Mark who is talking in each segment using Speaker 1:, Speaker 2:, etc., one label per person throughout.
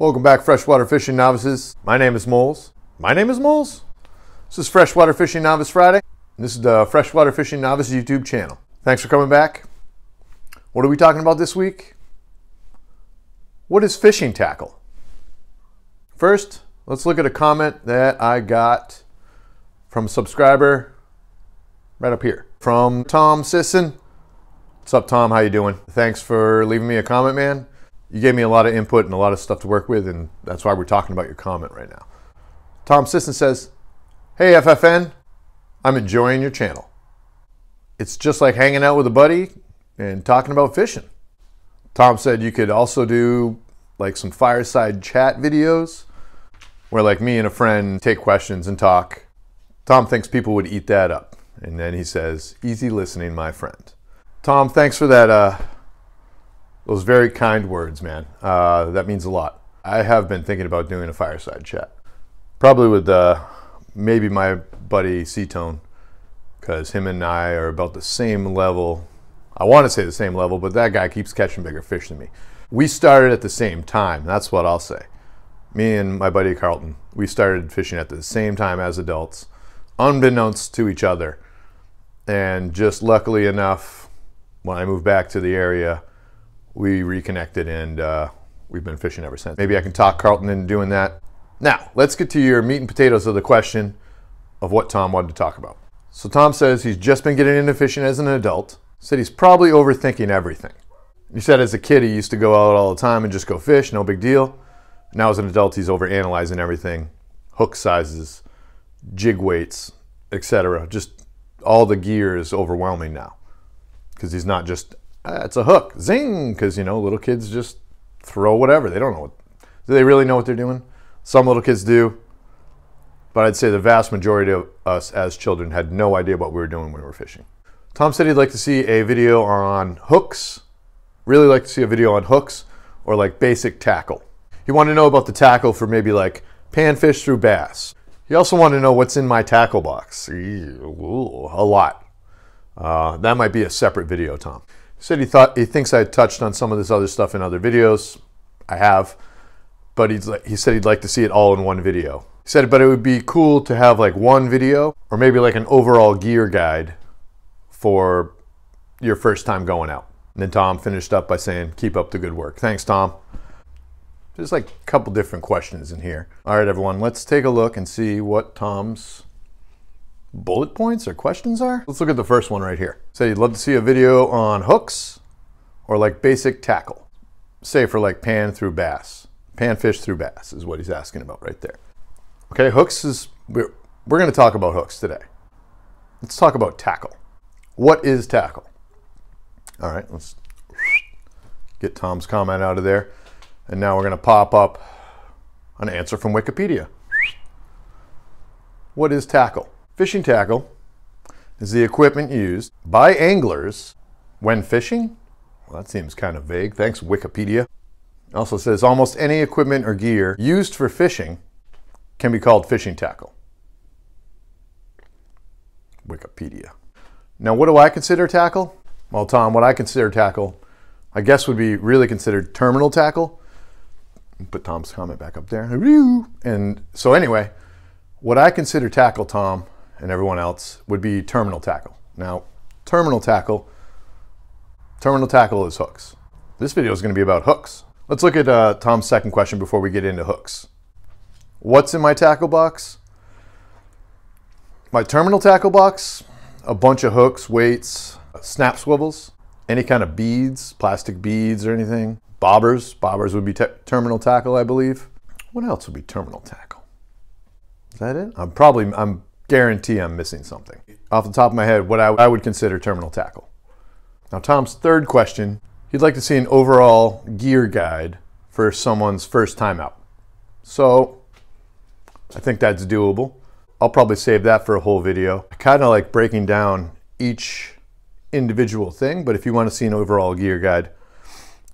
Speaker 1: Welcome back, freshwater fishing novices. My name is Moles. My name is Moles. This is Freshwater Fishing Novice Friday. This is the Freshwater Fishing Novice YouTube channel. Thanks for coming back. What are we talking about this week? What is fishing tackle? First, let's look at a comment that I got from a subscriber right up here from Tom Sisson. What's up, Tom? How you doing? Thanks for leaving me a comment, man. You gave me a lot of input and a lot of stuff to work with, and that's why we're talking about your comment right now. Tom Sisson says, Hey, FFN, I'm enjoying your channel. It's just like hanging out with a buddy and talking about fishing. Tom said you could also do like some fireside chat videos where like me and a friend take questions and talk. Tom thinks people would eat that up. And then he says, easy listening, my friend. Tom, thanks for that, uh, those very kind words, man. Uh, that means a lot. I have been thinking about doing a fireside chat. Probably with uh, maybe my buddy C-Tone, because him and I are about the same level. I want to say the same level, but that guy keeps catching bigger fish than me. We started at the same time. That's what I'll say. Me and my buddy Carlton, we started fishing at the same time as adults, unbeknownst to each other. And just luckily enough, when I moved back to the area, we reconnected and uh, we've been fishing ever since. Maybe I can talk Carlton into doing that. Now, let's get to your meat and potatoes of the question of what Tom wanted to talk about. So Tom says he's just been getting into fishing as an adult. Said he's probably overthinking everything. He said as a kid he used to go out all the time and just go fish, no big deal. Now as an adult he's overanalyzing everything, hook sizes, jig weights, etc. Just all the gear is overwhelming now because he's not just ah, it's a hook, zing, because you know little kids just throw whatever. They don't know what. Do they really know what they're doing? Some little kids do, but I'd say the vast majority of us as children had no idea what we were doing when we were fishing. Tom said he'd like to see a video on hooks Really like to see a video on hooks or like basic tackle. He wanted to know about the tackle for maybe like panfish through bass. He also wanted to know what's in my tackle box. Ooh, a lot. Uh, that might be a separate video, Tom. Said he thought he thinks I touched on some of this other stuff in other videos. I have, but he's like, he said he'd like to see it all in one video. He said, but it would be cool to have like one video or maybe like an overall gear guide for your first time going out. And then Tom finished up by saying, keep up the good work. Thanks, Tom. There's like a couple different questions in here. All right, everyone, let's take a look and see what Tom's bullet points or questions are. Let's look at the first one right here. Say you'd love to see a video on hooks or like basic tackle. Say for like pan through bass. Panfish through bass is what he's asking about right there. Okay, hooks is, we're, we're gonna talk about hooks today. Let's talk about tackle. What is tackle? All right, let's get Tom's comment out of there. And now we're going to pop up an answer from Wikipedia. What is tackle? Fishing tackle is the equipment used by anglers when fishing. Well, that seems kind of vague. Thanks, Wikipedia. Also says almost any equipment or gear used for fishing can be called fishing tackle. Wikipedia. Now, what do I consider tackle? Well, Tom, what I consider tackle, I guess would be really considered terminal tackle. Put Tom's comment back up there. And so anyway, what I consider tackle, Tom, and everyone else, would be terminal tackle. Now, terminal tackle, terminal tackle is hooks. This video is going to be about hooks. Let's look at uh, Tom's second question before we get into hooks. What's in my tackle box? My terminal tackle box, a bunch of hooks, weights, snap swivels, any kind of beads, plastic beads or anything. Bobbers, bobbers would be terminal tackle, I believe. What else would be terminal tackle? Is that it? I'm probably, I'm guarantee I'm missing something. Off the top of my head, what I, I would consider terminal tackle. Now, Tom's third question, he'd like to see an overall gear guide for someone's first time out. So, I think that's doable. I'll probably save that for a whole video. I kind of like breaking down each individual thing, but if you want to see an overall gear guide,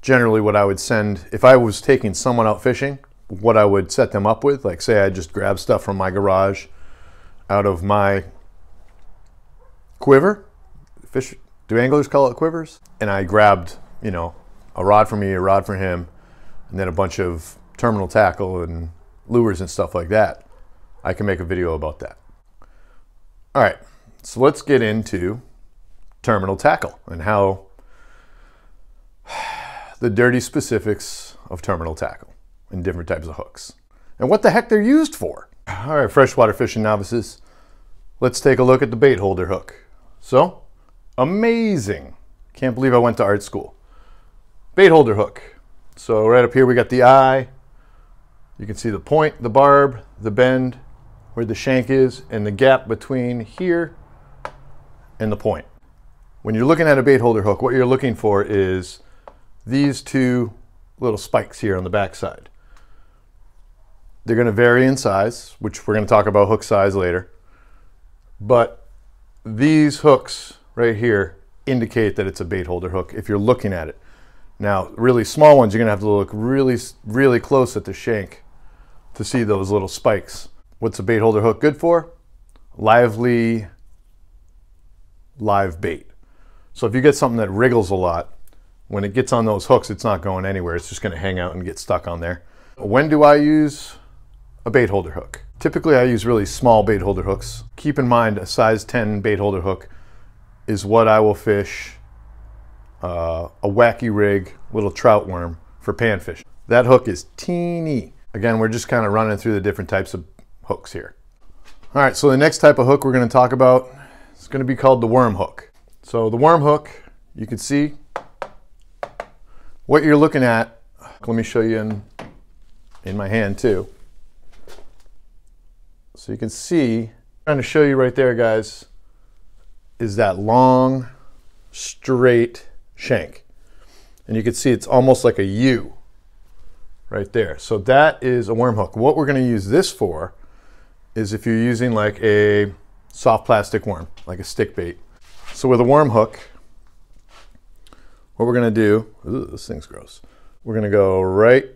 Speaker 1: generally what I would send, if I was taking someone out fishing, what I would set them up with, like say I just grab stuff from my garage out of my quiver, fish, do anglers call it quivers? And I grabbed, you know, a rod for me, a rod for him, and then a bunch of terminal tackle and lures and stuff like that, I can make a video about that. All right, so let's get into terminal tackle and how the dirty specifics of terminal tackle and different types of hooks and what the heck they're used for. All right, freshwater fishing novices, let's take a look at the bait holder hook. So, amazing. Can't believe I went to art school. Bait holder hook. So right up here we got the eye. You can see the point, the barb, the bend, where the shank is, and the gap between here and the point. When you're looking at a bait holder hook, what you're looking for is these two little spikes here on the back side. They're going to vary in size, which we're going to talk about hook size later. But these hooks right here indicate that it's a bait holder hook if you're looking at it. Now, really small ones, you're going to have to look really, really close at the shank to see those little spikes. What's a bait holder hook good for? Lively, live bait. So if you get something that wriggles a lot, when it gets on those hooks, it's not going anywhere. It's just going to hang out and get stuck on there. When do I use a bait holder hook? Typically, I use really small bait holder hooks. Keep in mind, a size 10 bait holder hook is what I will fish uh, a wacky rig little trout worm for panfish. That hook is teeny. Again, we're just kind of running through the different types of hooks here. All right, so the next type of hook we're going to talk about is going to be called the worm hook. So the worm hook, you can see what you're looking at. Let me show you in, in my hand too. So you can see, I'm trying to show you right there, guys, is that long, straight shank. And you can see it's almost like a U right there. So that is a worm hook. What we're going to use this for is if you're using like a soft plastic worm, like a stick bait. So with a worm hook, what we're going to do, ooh, this thing's gross. We're going to go right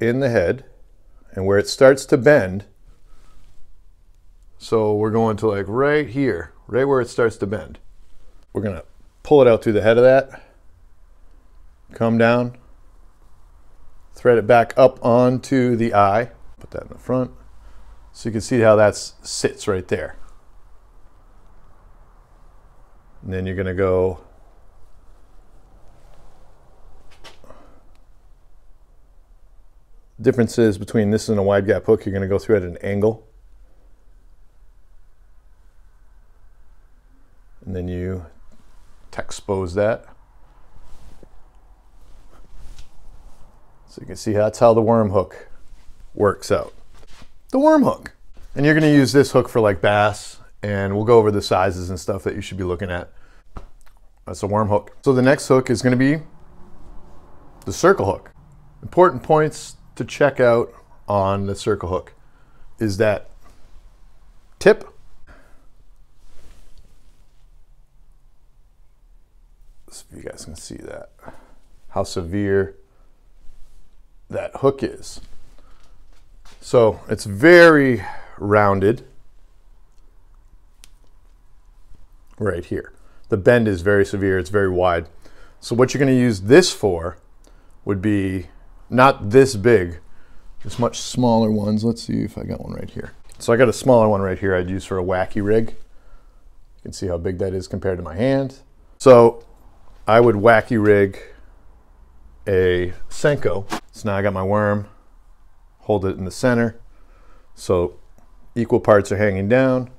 Speaker 1: in the head and where it starts to bend. So we're going to like right here, right where it starts to bend. We're to pull it out through the head of that, come down, thread it back up onto the eye, put that in the front. So you can see how that sits right there. And then you're going to go differences between this and a wide gap hook, you're going to go through at an angle. And then you expose that. So you can see that's how the worm hook works out. The worm hook. And you're going to use this hook for like bass, and we'll go over the sizes and stuff that you should be looking at. That's a worm hook. So the next hook is going to be the circle hook. Important points to check out on the circle hook is that tip if you guys can see that, how severe that hook is. So it's very rounded right here. The bend is very severe, it's very wide. So what you're gonna use this for would be not this big, just much smaller ones. Let's see if I got one right here. So I got a smaller one right here I'd use for a wacky rig. You can see how big that is compared to my hand. So I would wacky rig a Senko. So now I got my worm, hold it in the center. So equal parts are hanging down.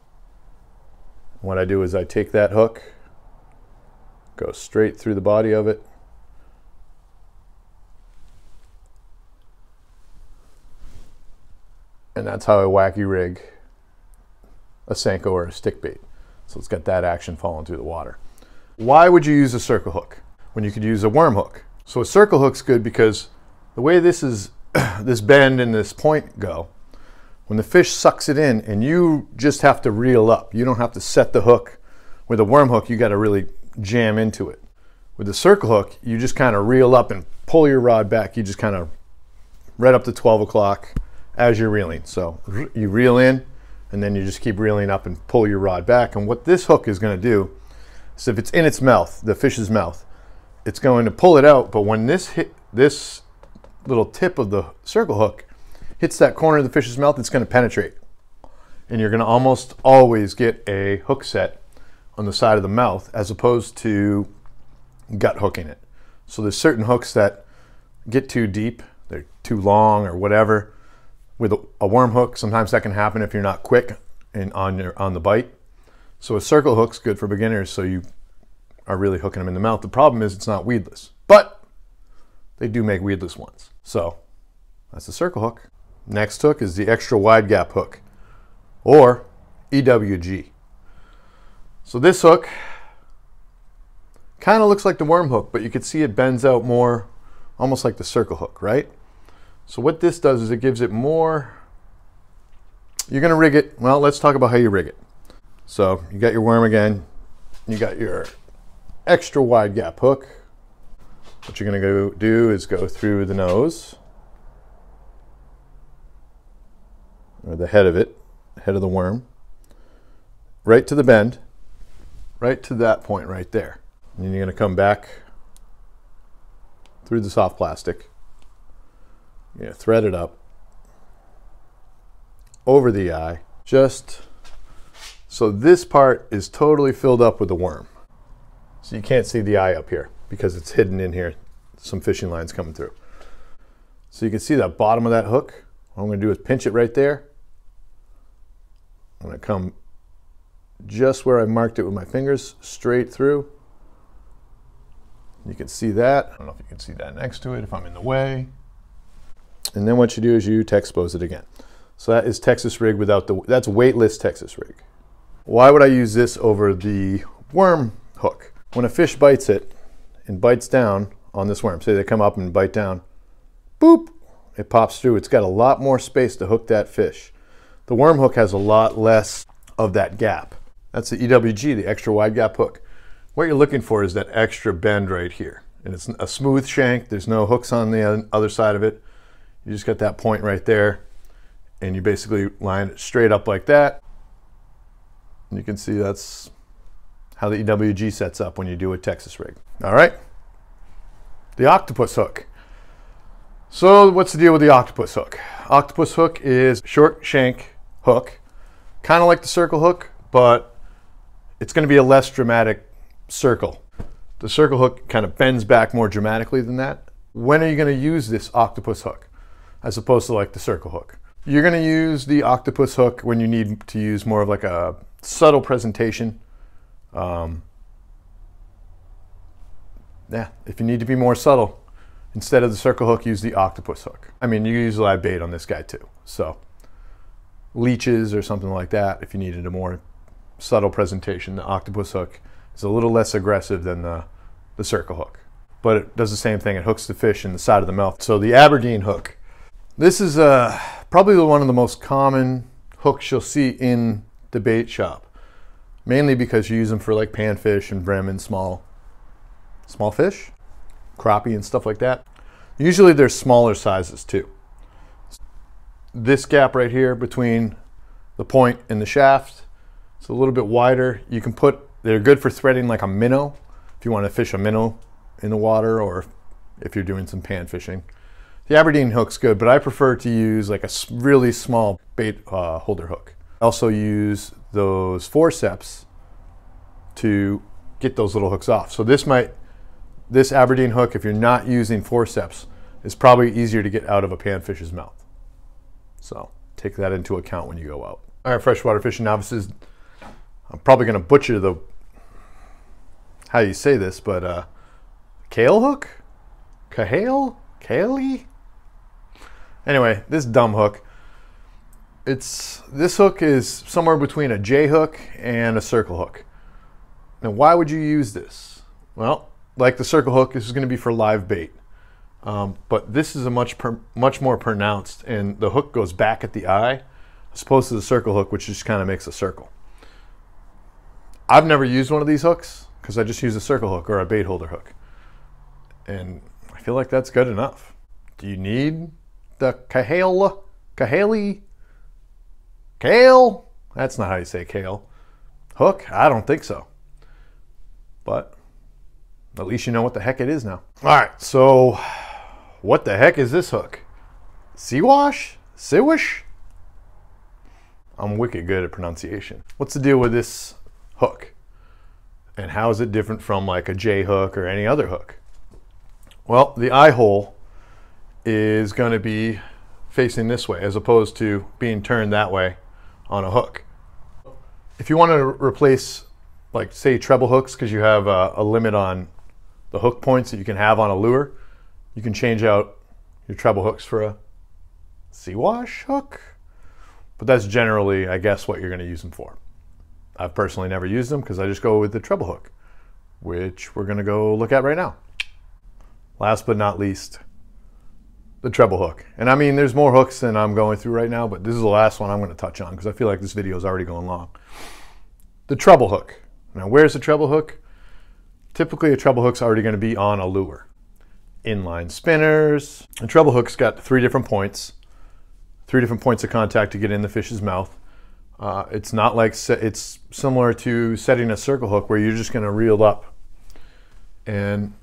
Speaker 1: What I do is I take that hook, go straight through the body of it, and that's how I wacky rig a Senko or a stick bait. So it's got that action falling through the water. Why would you use a circle hook when you could use a worm hook? So a circle hook's good because the way this is, this bend and this point go, when the fish sucks it in and you just have to reel up, you don't have to set the hook. With a worm hook, you got to really jam into it. With the circle hook, you just kind of reel up and pull your rod back. You just kind of right up to 12 o'clock as you're reeling. So you reel in and then you just keep reeling up and pull your rod back. And what this hook is going to do is if it's in its mouth, the fish's mouth, it's going to pull it out. But when this hit this little tip of the circle hook hits that corner of the fish's mouth, it's going to penetrate. And you're going to almost always get a hook set on the side of the mouth as opposed to gut hooking it. So there's certain hooks that get too deep, they're too long or whatever. With a, worm hook, sometimes that can happen if you're not quick and on your on the bite. So a circle hook's good for beginners, so you are really hooking them in the mouth. The problem is it's not weedless, but they do make weedless ones. So that's the circle hook. Next hook is the extra wide gap hook, or EWG. So this hook kind of looks like the worm hook, but you can see it bends out more, almost like the circle hook, right? So what this does is it gives it more, you're gonna rig it, well, let's talk about how you rig it. So you got your worm again, you got your extra wide gap hook. What you're gonna go do is go through the nose, or the head of it, head of the worm, right to the bend, right to that point right there. And you're going to come back through the soft plastic. Going to thread it up over the eye, just so this part is totally filled up with the worm. So you can't see the eye up here because it's hidden in here. Some fishing lines coming through. So you can see that bottom of that hook. What I'm going to do is pinch it right there. I'm to come just where I marked it with my fingers, straight through. You can see that. I don't know if you can see that next to it if I'm in the way. And then what you do is you Texpose it again. So that is Texas rig without the, that's weightless Texas rig. Why would I use this over the worm hook? When a fish bites it and bites down on this worm, say they come up and bite down, boop, it pops through. It's got a lot more space to hook that fish. The worm hook has a lot less of that gap. That's the EWG, the extra wide gap hook. What you're looking for is that extra bend right here. And it's a smooth shank. There's no hooks on the other side of it. You just got that point right there. And you basically line it straight up like that. And you can see that's how the EWG sets up when you do a Texas rig. All right. The octopus hook. So what's the deal with the octopus hook? Octopus hook is short shank hook, kind of like the circle hook, but it's going to be a less dramatic circle. The circle hook kind of bends back more dramatically than that. When are you going to use this octopus hook as opposed to like the circle hook? You're going to use the octopus hook when you need to use more of like a subtle presentation. Um, yeah, if you need to be more subtle, instead of the circle hook, use the octopus hook. I mean, you use live bait on this guy too. So leeches or something like that, if you needed a more subtle presentation. The octopus hook is a little less aggressive than the, the circle hook, but it does the same thing. It hooks the fish in the side of the mouth. So the Aberdeen hook. This is uh, probably one of the most common hooks you'll see in the bait shop, mainly because you use them for like panfish and brim and small, small fish, crappie and stuff like that. Usually they're smaller sizes too. This gap right here between the point and the shaft it's a little bit wider. You can put, they're good for threading like a minnow, if you want to fish a minnow in the water or if you're doing some pan fishing. The Aberdeen hook's good, but I prefer to use like a really small bait uh, holder hook. I also use those forceps to get those little hooks off. So this might, this Aberdeen hook, if you're not using forceps, is probably easier to get out of a panfish's mouth. So take that into account when you go out. All right, freshwater fishing novices, I'm probably going to butcher the how you say this, but uh, kale hook, kahale, kale. Anyway, this dumb hook. It's this hook is somewhere between a J hook and a circle hook. Now, why would you use this? Well, like the circle hook, this is going to be for live bait. Um, but this is a much per, much more pronounced, and the hook goes back at the eye, as opposed to the circle hook, which just kind of makes a circle. I've never used one of these hooks because I just use a circle hook or a bait holder hook. And I feel like that's good enough. Do you need the kahale, kahale, kale? That's not how you say kale. Hook? I don't think so. But at least you know what the heck it is now. All right, so What the heck is this hook? Siwash? Siwish? I'm wicked good at pronunciation. What's the deal with this hook? And how is it different from like a J hook or any other hook? Well, the eye hole is going to be facing this way as opposed to being turned that way on a hook. If you want to replace like say treble hooks because you have a, a, limit on the hook points that you can have on a lure, you can change out your treble hooks for a Siwash hook. But that's generally, I guess, what you're going to use them for. I've personally never used them because I just go with the treble hook, which we're going to go look at right now. Last but not least, the treble hook. And I mean, there's more hooks than I'm going through right now, but this is the last one I'm going to touch on because I feel like this video is already going long. The treble hook. Now, where's the treble hook? Typically, a treble hook's already going to be on a lure. Inline spinners. A treble hook's got three different points, three different points of contact to get in the fish's mouth. Uh, it's not like it's similar to setting a circle hook where you're just going to reel up. And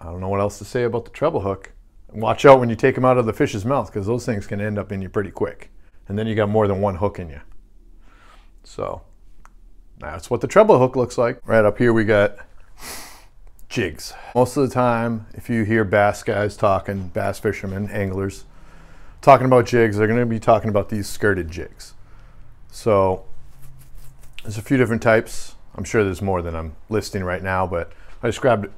Speaker 1: I don't know what else to say about the treble hook. Watch out when you take them out of the fish's mouth because those things can end up in you pretty quick. And then you got more than one hook in you. So that's what the treble hook looks like. Right up here we got jigs. Most of the time, if you hear bass guys talking, bass fishermen, anglers, talking about jigs, they're gonna be talking about these skirted jigs. So there's a few different types. I'm sure there's more than I'm listing right now, but I just grabbed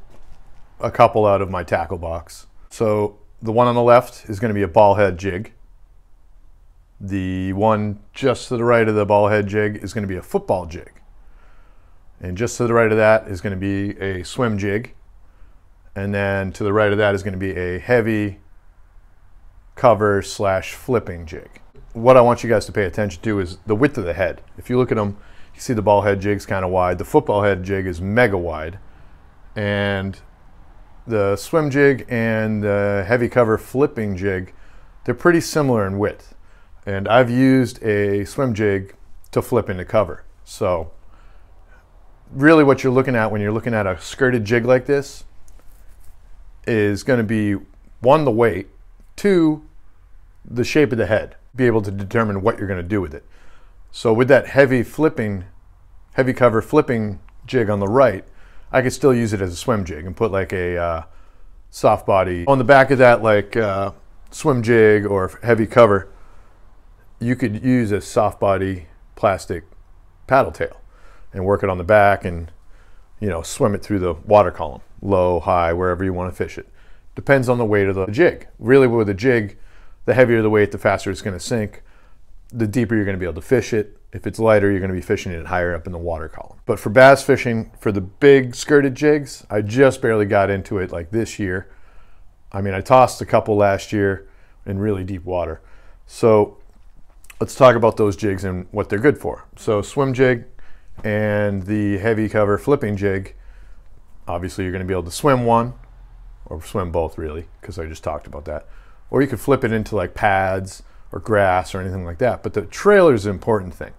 Speaker 1: a couple out of my tackle box. So the one on the left is gonna be a ball head jig. The one just to the right of the ball head jig is gonna be a football jig. And just to the right of that is gonna be a swim jig. And then to the right of that is gonna be a heavy cover slash flipping jig. What I want you guys to pay attention to is the width of the head. If you look at them, you see the ball head jig's kind of wide. The football head jig is mega wide. And the swim jig and the heavy cover flipping jig, they're pretty similar in width. And I've used a swim jig to flip into cover. So really what you're looking at when you're looking at a skirted jig like this is going to be one, the weight, two, the shape of the head, be able to determine what you're going to do with it. So with that heavy flipping, heavy cover flipping jig on the right, I could still use it as a swim jig and put like a uh, soft body on the back of that like uh, swim jig or heavy cover. You could use a soft body plastic paddle tail and work it on the back and you know swim it through the water column, low, high, wherever you want to fish it. Depends on the weight of the jig. Really, with a jig, the heavier the weight, the faster it's going to sink. The deeper you're going to be able to fish it. If it's lighter, you're going to be fishing it higher up in the water column. But for bass fishing, for the big skirted jigs, I just barely got into it like this year. I mean, I tossed a couple last year in really deep water. So let's talk about those jigs and what they're good for. So swim jig and the heavy cover flipping jig, obviously you're going to be able to swim one or swim both really because I just talked about that. Or you could flip it into like pads or grass or anything like that. But the trailer is an important thing.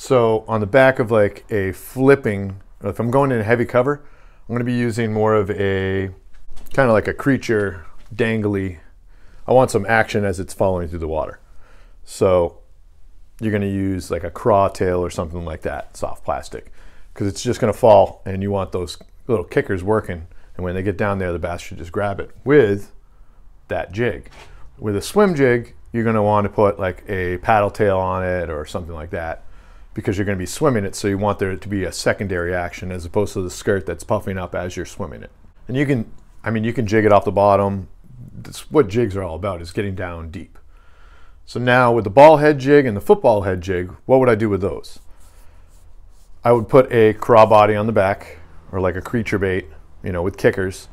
Speaker 1: So on the back of like a flipping, if I'm going in a heavy cover, I'm going to be using more of a kind of like a creature dangly. I want some action as it's following through the water. So you're going to use like a craw tail or something like that, soft plastic, because it's just going to fall and you want those little kickers working and when they get down there, the bass should just grab it with that jig. With a swim jig, you're gonna want to put like a paddle tail on it or something like that because you're gonna be swimming it. So you want there to be a secondary action as opposed to the skirt that's puffing up as you're swimming it. And you can, I mean, you can jig it off the bottom. That's what jigs are all about is getting down deep. So now with the ball head jig and the football head jig, what would I do with those? I would put a craw body on the back or like a creature bait you know, with kickers.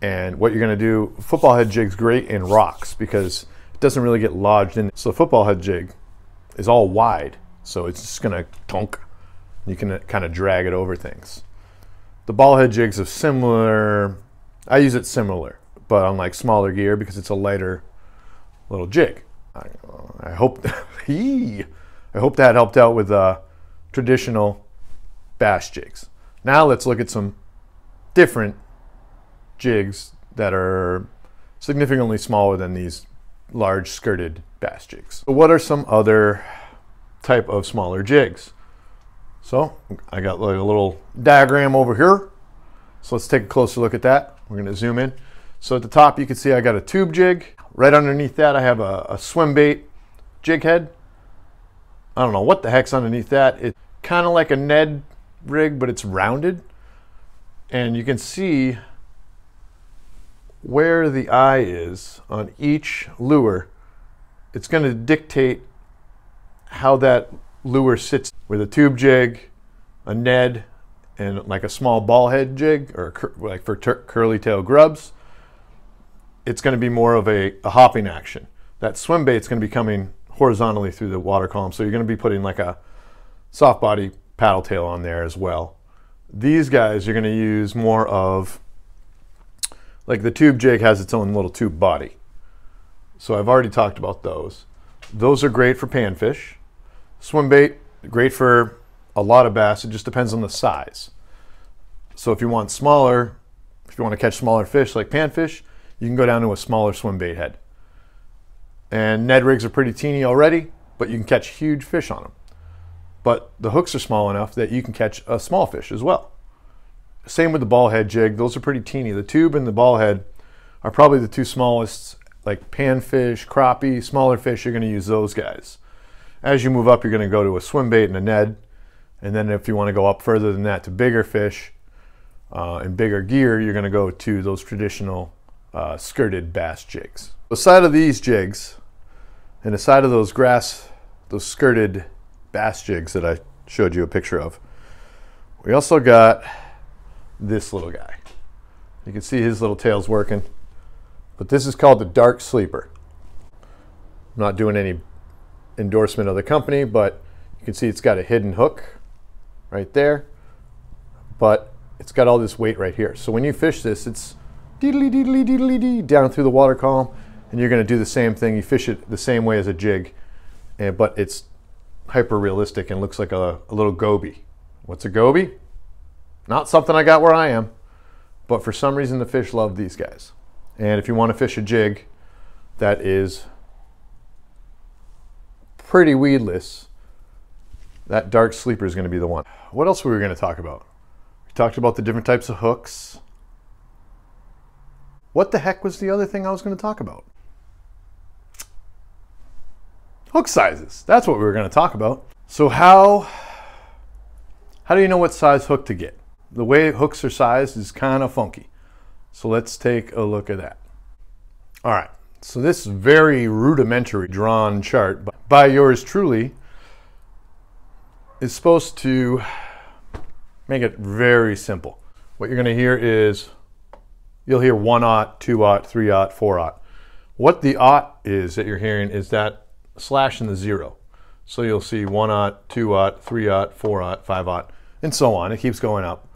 Speaker 1: And what you're going to do, football head jig's great in rocks because it doesn't really get lodged in. So the football head jig is all wide, so it's just to tonk. You can kind of drag it over things. The ball head jigs are similar. I use it similar, but on like smaller gear because it's a lighter little jig. I, I hope I hope that helped out with uh, traditional bass jigs. Now let's look at some different jigs that are significantly smaller than these large skirted bass jigs. So what are some other type of smaller jigs? So I got like a little diagram over here. So let's take a closer look at that. We're gonna zoom in. So at the top you can see I got a tube jig. Right underneath that I have a, a swim bait jig head. I don't know what the heck's underneath that. It's kind of like a Ned rig, but it's rounded. And you can see where the eye is on each lure. It's going to dictate how that lure sits with a tube jig, a Ned, and like a small ball head jig, or like for curly tail grubs. It's going to be more of a, a hopping action. That swim bait is going to be coming horizontally through the water column. So you're going to be putting like a soft body paddle tail on there as well. These guys you're going to use more of, like the tube jig has its own little tube body. So I've already talked about those. Those are great for panfish. Swim bait, great for a lot of bass. It just depends on the size. So if you want smaller, if you want to catch smaller fish like panfish, you can go down to a smaller swim bait head. And Ned rigs are pretty teeny already, but you can catch huge fish on them. But the hooks are small enough that you can catch a small fish as well. Same with the ball head jig. Those are pretty teeny. The tube and the ball head are probably the two smallest, like panfish, crappie, smaller fish, you're going to use those guys. As you move up, you're going to go to a swim bait and a Ned. And then if you want to go up further than that to bigger fish uh, and bigger gear, you're going to go to those traditional uh, skirted bass jigs. The side of these jigs and the side of those grass, those skirted bass jigs that I showed you a picture of, we also got this little guy. You can see his little tail's working, but this is called the Dark Sleeper. I'm not doing any endorsement of the company, but you can see it's got a hidden hook right there, but it's got all this weight right here. So when you fish this, it's deedly deedly deedly dee down through the water column, and you're going to do the same thing. You fish it the same way as a jig, and, but it's hyper realistic and looks like a, a little goby. What's a goby? Not something I got where I am, but for some reason the fish love these guys. And if you want to fish a jig that is pretty weedless, that dark sleeper is going to be the one. What else were we going to talk about? We talked about the different types of hooks. What the heck was the other thing I was going to talk about? Hook sizes. That's what we were going to talk about. So how how do you know what size hook to get? The way hooks are sized is kind of funky. So let's take a look at that. All right. So this very rudimentary drawn chart by yours truly is supposed to make it very simple. What you're going to hear is you'll hear 1 aught, 2 aught, 3 aught, 4 aught. What the aught is that you're hearing is that slash and the zero. So you'll see 1 aught, 2 aught, 3 aught, 4 aught, 5 aught, and so on. It keeps going up.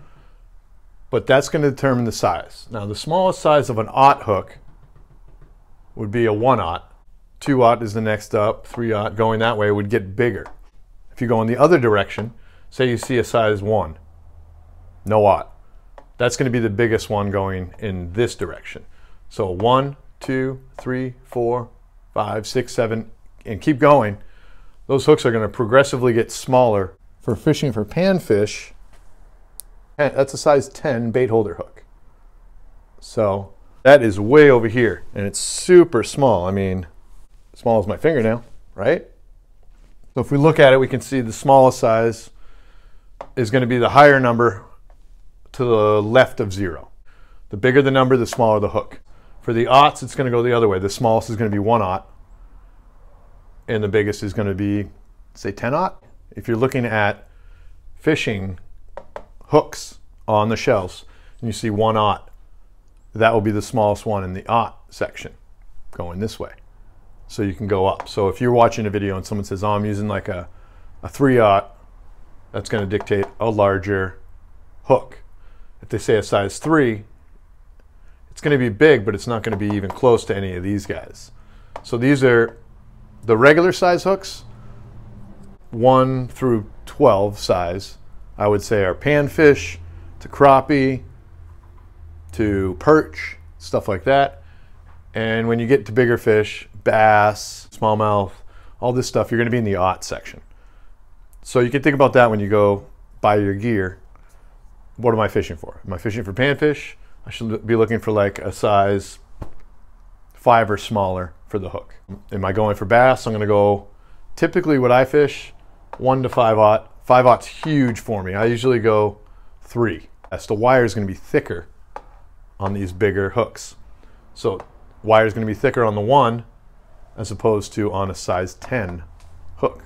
Speaker 1: But that's going to determine the size. Now, the smallest size of an aught hook would be a 1 aught. 2 aught is the next up. 3 aught going that way would get bigger. If you go in the other direction, say you see a size 1, no aught. That's going to be the biggest one going in this direction. So 1, 2, 3, 4, 5, 6, 7, and keep going, those hooks are going to progressively get smaller. For fishing for panfish, that's a size 10 bait holder hook. So that is way over here and it's super small. I mean, small as my fingernail, right? So if we look at it, we can see the smallest size is going to be the higher number to the left of zero. The bigger the number, the smaller the hook. For the aughts, it's going to go the other way. The smallest is going to be one aught and the biggest is going to be, say, 10 aught. If you're looking at fishing hooks on the shelves and you see one aught, that will be the smallest one in the aught section going this way. So you can go up. So if you're watching a video and someone says, oh, I'm using like a, a 3 aught, that's going to dictate a larger hook. If they say a size 3, it's going to be big, but it's not going to be even close to any of these guys. So these are the regular size hooks, 1 through 12 size, I would say are panfish to crappie to perch, stuff like that. And when you get to bigger fish, bass, smallmouth, all this stuff, you're going to be in the aught section. So you can think about that when you go buy your gear. What am I fishing for? Am I fishing for panfish? I should be looking for like a size five or smaller for the hook. Am I going for bass? I'm going to go typically what I fish one to five aught. Five aught's huge for me. I usually go three. As the wire is going to be thicker on these bigger hooks. So wire is going to be thicker on the one as opposed to on a size 10 hook.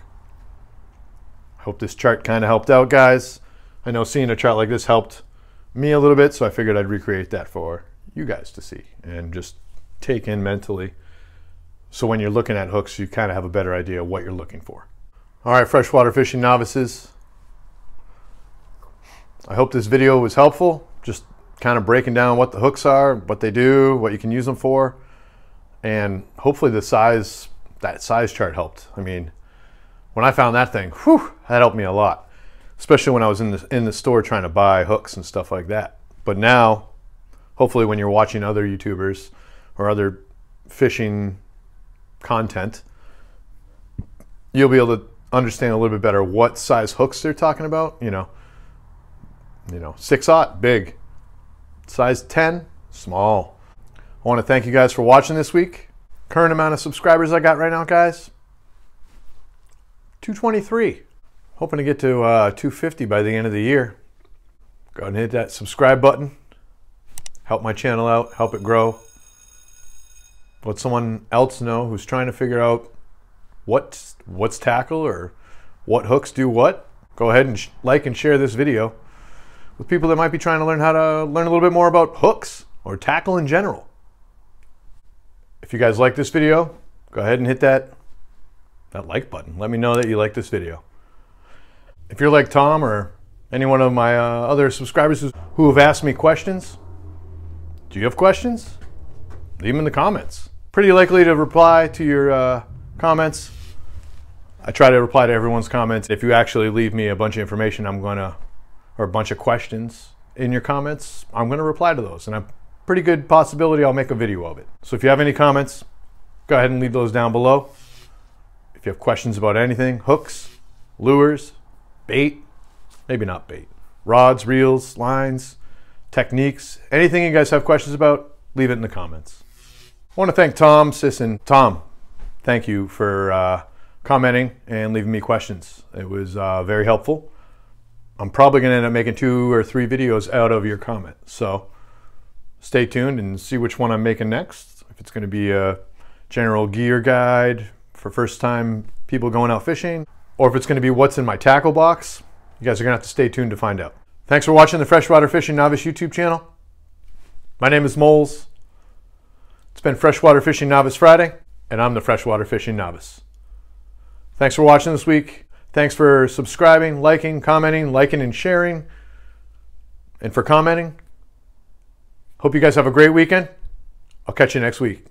Speaker 1: I hope this chart kind of helped out, guys. I know seeing a chart like this helped me a little bit, so I figured I'd recreate that for you guys to see and just take in mentally. So when you're looking at hooks, you kind of have a better idea what you're looking for. All right, freshwater fishing novices. I hope this video was helpful. Just kind of breaking down what the hooks are, what they do, what you can use them for. And hopefully the size, that size chart helped. I mean, when I found that thing, whew, that helped me a lot. Especially when I was in the, in the store trying to buy hooks and stuff like that. But now, hopefully when you're watching other YouTubers or other fishing content, you'll be able to understand a little bit better what size hooks they're talking about. You know, you know, six aught, big. Size 10, small. I want to thank you guys for watching this week. Current amount of subscribers I got right now, guys, 223. Hoping to get to uh, 250 by the end of the year. Go ahead and hit that subscribe button. Help my channel out, help it grow. Let someone else know who's trying to figure out what what's tackle or what hooks do what. Go ahead and like and share this video with people that might be trying to learn how to learn a little bit more about hooks or tackle in general. If you guys like this video, go ahead and hit that, that like button. Let me know that you like this video. If you're like Tom or any one of my uh, other subscribers who have asked me questions, do you have questions? Leave them in the comments. Pretty likely to reply to your uh, comments. I try to reply to everyone's comments. If you actually leave me a bunch of information, I'm going to or a bunch of questions in your comments, I'm going to reply to those. And a pretty good possibility I'll make a video of it. So if you have any comments, go ahead and leave those down below. If you have questions about anything, hooks, lures, bait, maybe not bait, rods, reels, lines, techniques, anything you guys have questions about, leave it in the comments. I want to thank Tom Sis, and Tom, thank you for uh, commenting and leaving me questions. It was uh, very helpful. I'm probably going to end up making two or three videos out of your comment. So stay tuned and see which one I'm making next. If it's going to be a general gear guide for first time people going out fishing, or if it's going to be what's in my tackle box, you guys are going to have to stay tuned to find out. Thanks for watching the Freshwater Fishing Novice YouTube channel. My name is Moles. It's been Freshwater Fishing Novice Friday, and I'm the Freshwater Fishing Novice. Thanks for watching this week. Thanks for subscribing, liking, commenting, liking, and sharing, and for commenting. Hope you guys have a great weekend. I'll catch you next week.